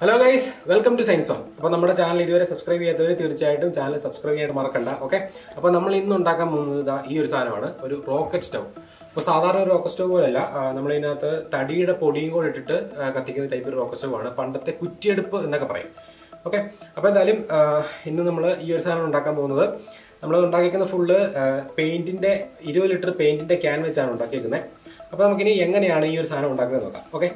Hello guys welcome to science one അപ്പോൾ നമ്മുടെ channel ഇതുവരെ സബ്സ്ക്രൈബ് ചെയ്യാത്തവർ തീർച്ചയായിട്ടും ചാനൽ സബ്സ്ക്രൈബ് ചെയ്യാൻ മറക്കണ്ട ഓക്കെ അപ്പോൾ നമ്മൾ ഇന്ന് ഉണ്ടാക്കാൻ പോകുന്നത് ഈ ഒരു സാധനമാണ് ഒരു റോക്കറ്റ് സ്റ്റൗ അപ്പോൾ സാധാരണ ഒരു റോക്കറ്റ് സ്റ്റൗ പോലെയല്ല നമ്മളിതിനകത്ത് തടിയുടെ പൊടിയും കൂടെ ഇട്ടിട്ട് കത്തിക്കുന്ന ടൈപ്പ് ഒരു റോക്കറ്റ് സ്റ്റൗ ആണ്. പണ്ടത്തെ കുറ്റിയെടുപ്പ് എന്നൊക്കെ പറയും ഓക്കെ അപ്പോൾ എന്തായാലും ഇന്ന് നമ്മൾ ഈ ഒരു സാധനം ഉണ്ടാക്കാൻ പോകുന്നത്. നമ്മൾ ഉണ്ടാക്കിയിരിക്കുന്ന ഫുള്ള് പെയിന്റിന്റെ ഇരുപത് ലിറ്റർ പെയിന്റിന്റെ ക്യാൻ വെച്ചാണ് ഉണ്ടാക്കിയിരിക്കുന്നത്. അപ്പോൾ നമുക്കിനി എങ്ങനെയാണ് ഈ ഒരു സാധനം ഉണ്ടാക്കുന്നത് നോക്കാം ഓക്കെ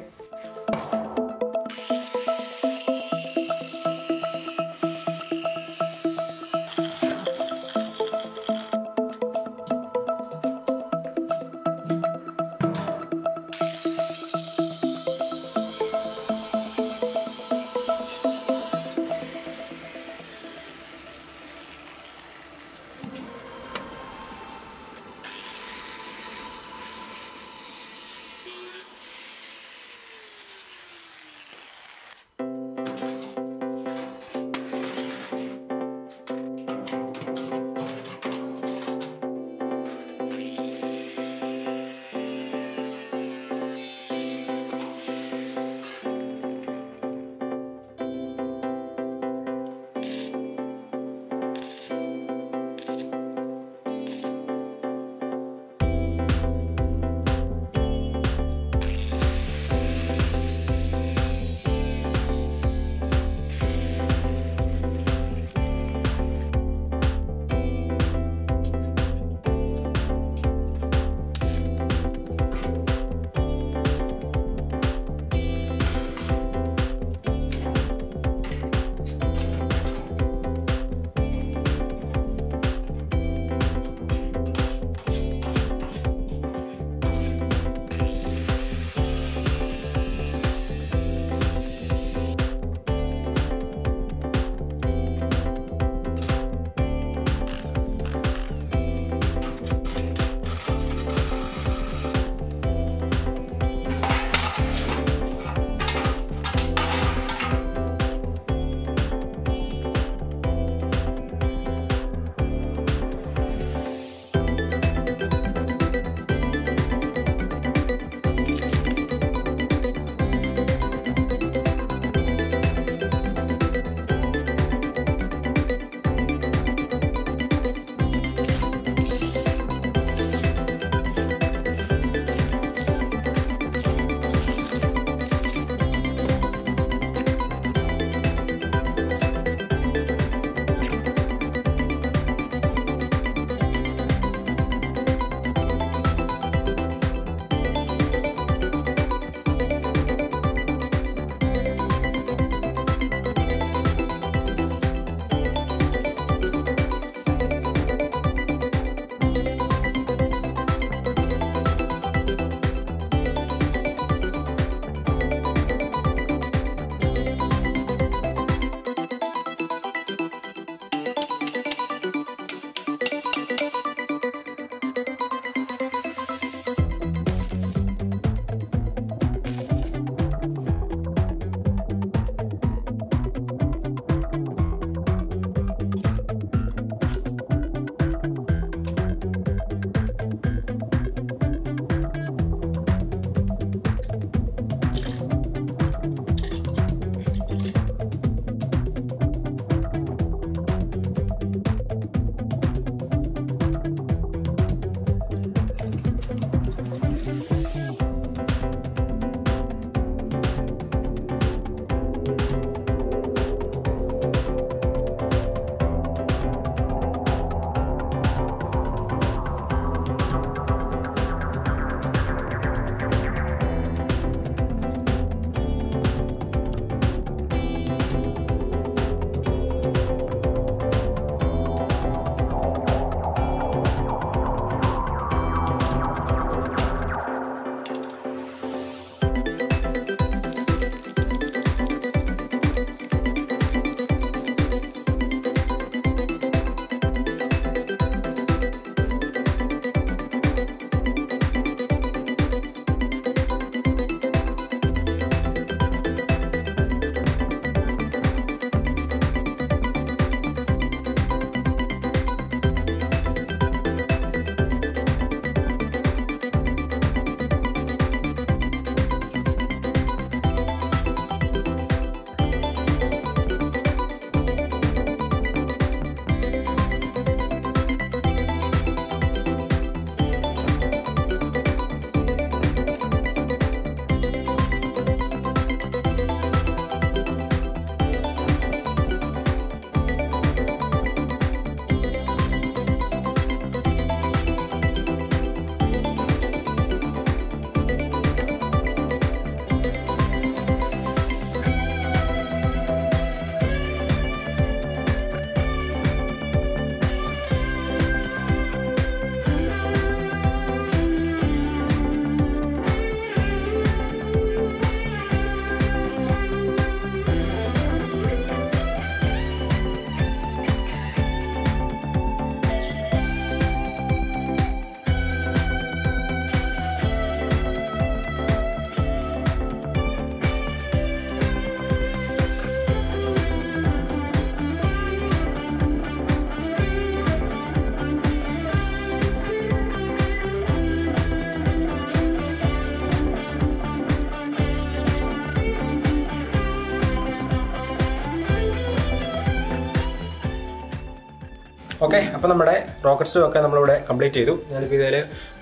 ഓക്കെ അപ്പോൾ നമ്മുടെ റോക്കറ്റ് സ്റ്റവ് ഒക്കെ നമ്മളിവിടെ കംപ്ലീറ്റ് ചെയ്തു. ഞാനിപ്പോൾ ഇതിൽ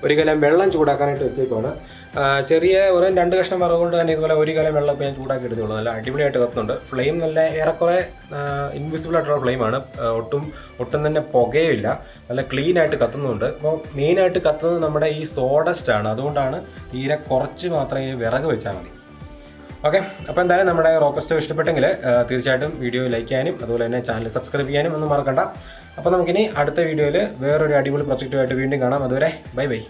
ഒരു കലം വെള്ളം ചൂടാക്കാനായിട്ട് വെച്ചേക്കുവാണ്. ചെറിയ ഒരു രണ്ട് കഷ്ണം വറവ് കൊണ്ട് തന്നെ ഇതുപോലെ ഒരു കലം വെള്ളം ഇപ്പോൾ ഞാൻ ചൂടാക്കി എടുത്തുള്ളൂ. നല്ല അടിപൊളിയായിട്ട് കത്തുന്നുണ്ട്. ഫ്ലെയിം നല്ല ഏറെക്കുറെ ഇൻവിസിബിൾ ആയിട്ടുള്ള ഫ്ലെയിമാണ് ഒട്ടും ഒട്ടും തന്നെ പുകയില്ല നല്ല ക്ലീൻ ആയിട്ട് കത്തുന്നുണ്ട്. അപ്പോൾ മെയിനായിട്ട് കത്തുന്നത് നമ്മുടെ ഈ സോഡസ്റ്റ് ആണ്. അതുകൊണ്ടാണ് തീരെ കുറച്ച് മാത്രം ഇനി വിറക് വെച്ചാൽ മതി. ഓക്കെ അപ്പോൾ എന്തായാലും നമ്മുടെ റോക്കസ്റ്റോ ഇഷ്ടപ്പെട്ടെങ്കിൽ തീർച്ചയായിട്ടും വീഡിയോ ലൈക്ക് ചെയ്യാനും അതുപോലെ തന്നെ ചാനൽ സബ്സ്ക്രൈബ് ചെയ്യാനും ഒന്നും മറക്കണ്ട. അപ്പോൾ നമുക്കിനി അടുത്ത വീഡിയോയിൽ വേറൊരു അടിപൊളി പ്രൊജക്റ്റുമായിട്ട് വീണ്ടും കാണാം. അതുവരെ ബൈ ബൈ